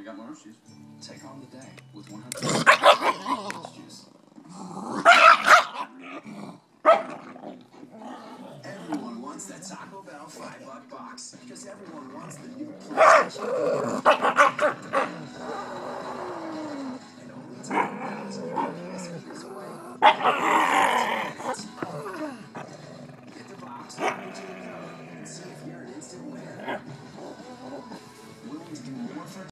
I got more orange. Take on the day with 100 orange. Everyone wants that Taco Bell five buck box because everyone wants the new PlayStation. and only Taco Bell is a years away. Get the box.